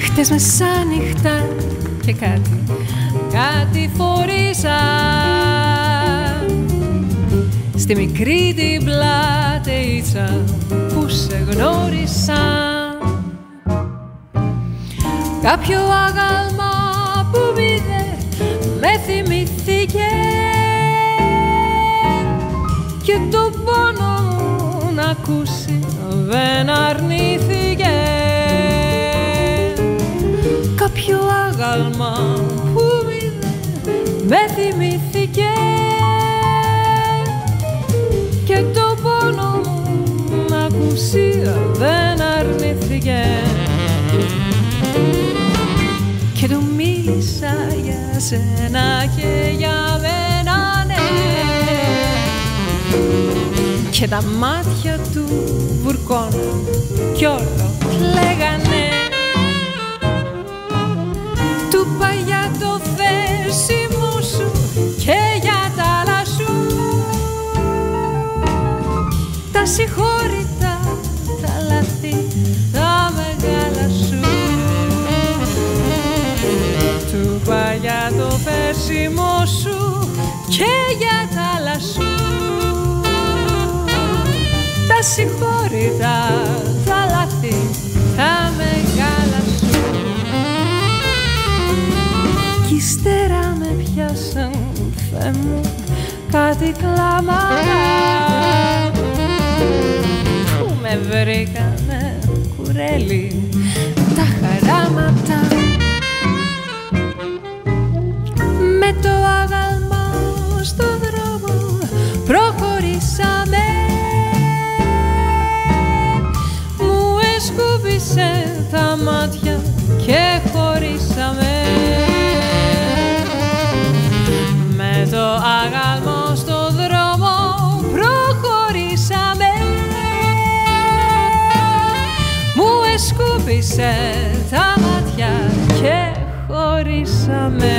Χτες μεσάνυχτα και κάτι, κάτι φορήσα Στη μικρή την πλατείτσα που σε γνώρισα. Κάποιο άγαλμα που μήδε με θυμηθήκε Και το πόνο να ακούσει δεν αρνήθηκε. Κάποιο άγαλμα που μήδε με θυμηθήκε να ακούσει δεν αρνήθηκε. Και του μίλησα για σένα και για μένα ναι. Και τα μάτια του βουρκώναν κι όλο κλαίγανε. Του είπα για το θέσιμο σου και για τα άλλα σου. Τα συγχώρητα πέσιμο σου και για τα άλλα σου τα συγχώρητα τα λάθη τα μεγάλα σου. Κι ύστερα με πιάσαν Θεέ μου κάτι κλάματα. Που με βρήκανε κουρέλι τα χαράματα σκούπισε τα μάτια και χωρίσαμε